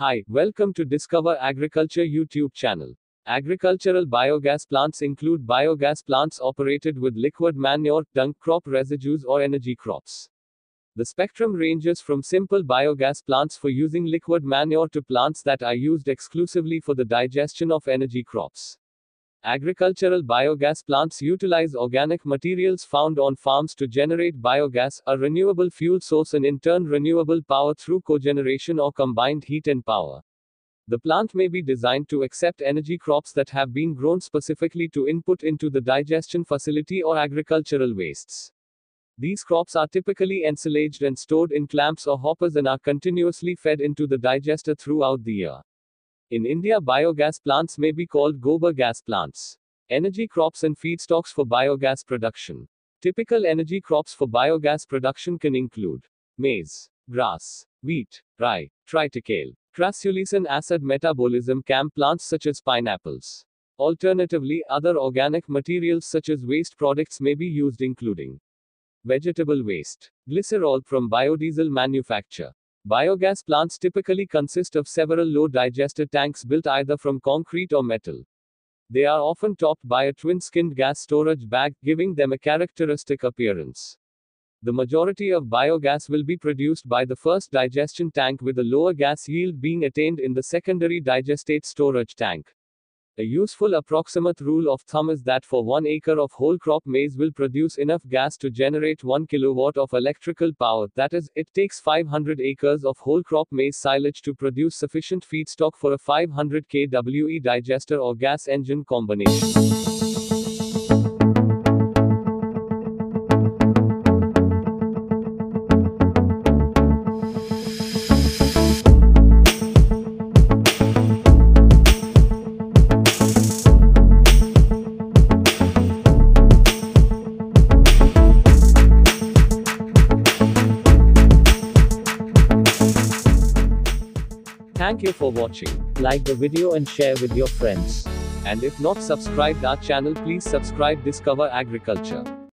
Hi, welcome to Discover Agriculture YouTube channel. Agricultural biogas plants include biogas plants operated with liquid manure, dung, crop residues, or energy crops. The spectrum ranges from simple biogas plants for using liquid manure to plants that are used exclusively for the digestion of energy crops. Agricultural biogas plants utilize organic materials found on farms to generate biogas, a renewable fuel source, and in turn renewable power through cogeneration or combined heat and power. The plant may be designed to accept energy crops that have been grown specifically to input into the digestion facility or agricultural wastes. These crops are typically ensilaged and stored in clamps or hoppers and are continuously fed into the digester throughout the year. In India, biogas plants may be called gobar gas plants. Energy crops and feedstocks for biogas production. Typical energy crops for biogas production can include maize, grass, wheat, rye, triticale, crassulacean acid metabolism CAM plants such as pineapples. Alternatively, other organic materials such as waste products may be used including vegetable waste, glycerol from biodiesel manufacture, Biogas plants typically consist of several low digester tanks built either from concrete or metal. They are often topped by a twin skinned gas storage bag, giving them a characteristic appearance. The majority of biogas will be produced by the first digestion tank, with a lower gas yield being attained in the secondary digestate storage tank. A useful approximate rule of thumb is that for 1 acre of whole crop maize will produce enough gas to generate 1 kilowatt of electrical power. That is, it takes 500 acres of whole crop maize silage to produce sufficient feedstock for a 500 kWe digester or gas engine combination. Thank you for watching. Like the video and share with your friends. And if not subscribed our channel please subscribe Discover Agriculture.